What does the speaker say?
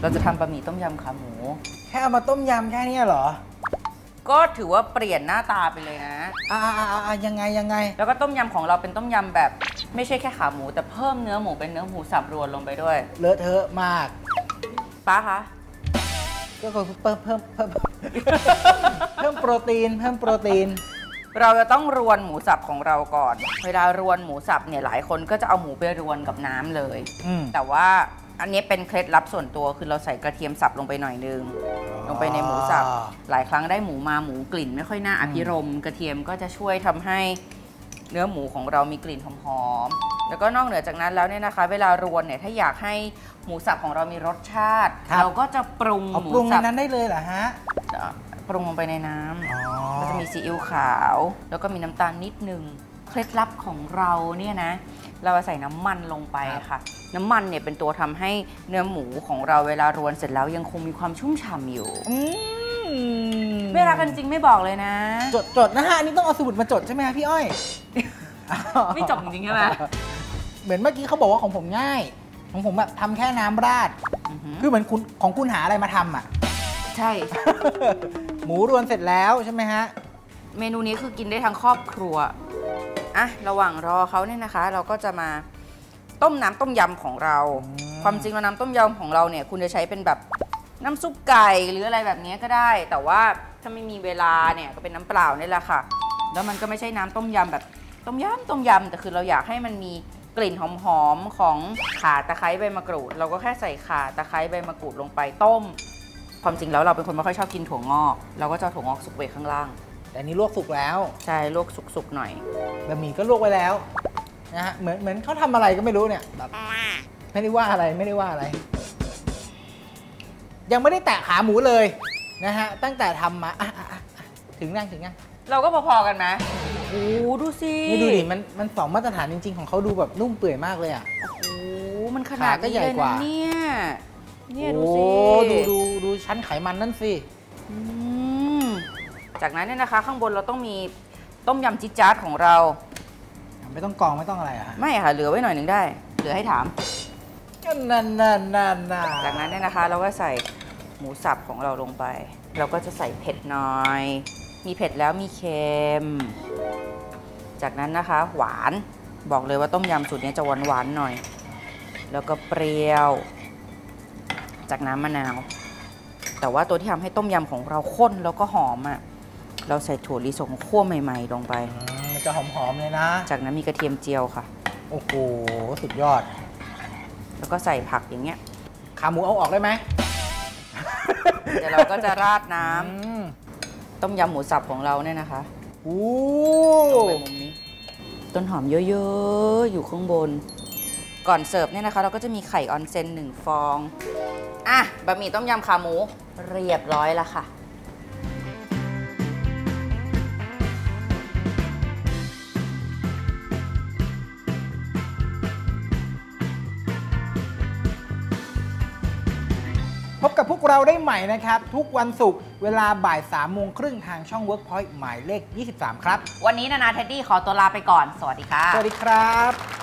เราจะทำบะหมี่ต้มยำขาหมู แค่เอามาต้มยำแค่เนี้ยเหรอ ก็ถือว่าเปลี่ยนหน้าตาไปเลยนะ อ่าอ่าอ่าอ่ายังไงยังไง แล้วก็ต้มยำของเราเป็นต้มยำแบบ ไม่ใช่แค่ขาหมู แต่เพิ่มเนื้อหมูเป็นเนื้อหมูสับรวนลงไปด้วยเลอะเทอะมาก ป้าคะ ก็คือเพิ่มเพิ่มเพิ่ม เพิ่มโปรตีน เพิ่มโปรตีน เราจะต้องรวนหมูสับของเราก่อน เวลารวนหมูสับเนี่ยหลายคนก็จะเอาหมูไปรวนกับน้ำเลย อืม แต่ว่าอันนี้เป็นเคล็ดลับส่วนตัวคือเราใส่กระเทียมสับลงไปหน่อยนึง ลงไปในหมูสับ หลายครั้งได้หมูมาหมูกลิ่น ไม่ค่อยน่าอภิรมย์กระเทียมก็จะช่วยทำให้เนื้อหมูของเรามีกลิ่นหอมๆแล้วก็นอกเหนือจากนั้นแล้วเนี่ยนะคะ เวลารวนเนี่ยถ้าอยากให้หมูสับของเรามีรสชาติ ครับ เราก็จะปรุงเอาหมูปรุงในสับนั้นได้เลยเหรอฮะ ปรุงลงไปในน้ำอ๋อก็จะมีซีอิ๊วขาว แล้วก็มีน้ำตาลนิดนึงเคล็ดลับของเราเนี่ยนะ เราจะใส่น้ำมันลงไปค่ะ น้ำมันเนี่ยเป็นตัวทำให้เนื้อหมูของเราเวลารวนเสร็จแล้วยังคงมีความชุ่มฉ่ำอยู่อืมไม่รักกันจริงไม่บอกเลยนะ จดจดนะฮะอันนี้ต้องเอาสมุดมาจดใช่ไหมฮะพี่อ้อย ไม่จบจริงๆใช่ไหมเหมือนเมื่อกี้เขาบอกว่าของผมง่าย ของผมแบบทำแค่น้ำราดอือหือคือเหมือนคุณของคุณหาอะไรมาทำอะ ใช่ หมูรวนเสร็จแล้วใช่ไหมฮะ เมนูนี้คือกินได้ทั้งครอบครัว อะ ระหว่างรอเขาเนี่ยนะคะ เราก็จะมาต้มน้ำต้มยำของเราอืมความจริงแล้วน้ำต้มยำของเราเนี่ย คุณจะใช้เป็นแบบน้ำซุปไก่หรืออะไรแบบนี้ก็ได้ แต่ว่าถ้าไม่มีเวลาเนี่ยก็เป็นน้ำเปล่านี่แหละค่ะ แล้วมันก็ไม่ใช่น้ำต้มยำแบบต้มยำต้มยำแต่คือเราอยากให้มันมีกลิ่นหอมๆของข่าตะไคร้ใบมะกรูด เราก็แค่ใส่ข่าตะไคร้ใบมะกรูดลงไปต้ม ความจริงแล้วเราเป็นคนไม่ค่อยชอบกินถั่วงอก เราก็จะเอาถั่วงอกสุกไว้ข้างล่าง แต่อันนี้ลวกสุกแล้วใช่ลวกสุกๆหน่อย บะหมี่ก็ลวกไว้แล้วนะฮะเหมือนเหมือนเขาทำอะไรก็ไม่รู้เนี่ยแบบไม่ได้ว่าอะไรไม่ได้ว่าอะไร ยังไม่ได้แตะขาหมูเลยนะฮะตั้งแต่ทำมาอะอะอะอะถึงยังถึงยังเราก็พอๆกันไหมโอ้โหดูสินี่ดูดิมันมันสองมาตรฐานจริง ๆ ของเขาดูแบบนุ่มเปื่อยมากเลยอะ โอ้โหมันขนาดขาก็นี้ใหญ่เลยกว่า นะเนี่ย เนี่ยดูโอ้สิดูดูดูชั้นไขมันนั่นสิอืมจากนั้นเนี่ยนะคะ ข้างบนเราต้องมีต้มยำจิ๊ดจ๊าดของเรา ไม่ต้องกรองไม่ต้องอะไรอะฮะไม่ค่ะเหลือไว้หน่อยหนึ่งได้ เหลือให้ถามก็นั่นนั่นนั่นนั่นจากนั้นเนี่ยนะคะ เราก็ใส่หมูสับของเราลงไป เราก็จะใส่เผ็ดหน่อย มีเผ็ดแล้วมีเค็ม จากนั้นนะคะ หวานบอกเลยว่าต้มยำสูตรนี้จะหวานหวานๆหน่อย แล้วก็เปรี้ยว จากน้ำมะนาว แต่ว่าตัวที่ทำให้ต้มยำของเราข้นแล้วก็หอมอะ่ะเราใส่ถั่วลิสงคั่วใหม่ ๆ ลงไปอืมมันจะหอมๆเลยนะ จากนั้นมีกระเทียมเจียวค่ะ โอ้โห สุดยอด แล้วก็ใส่ผักอย่างเงี้ย ขาหมูเอาออกได้ไหม เดี๋ยวเราก็จะราดน้ำอืมต้มยำหมูสับของเราเนี่ยนะคะโอ้ลงไปมุมนี้ ต้นหอมเยอะๆ อยู่ข้างบน ก่อนเสิร์ฟเนี่ยนะคะ เราก็จะมีไข่ออนเซนหนึ่งฟอง อะบะหมี่ต้มยำขาหมูเรียบร้อยแล้วค่ะ พบกับพวกเราได้ใหม่นะครับ ทุกวันศุกร์เวลาบ่าย3ามโมงครึ่งทางช่อง Workpoint หมายเลข 23 ครับ วันนี้นานาเท็ดดี้ขอตัวลาไปก่อน สวัสดีค่ะ สวัสดีครับ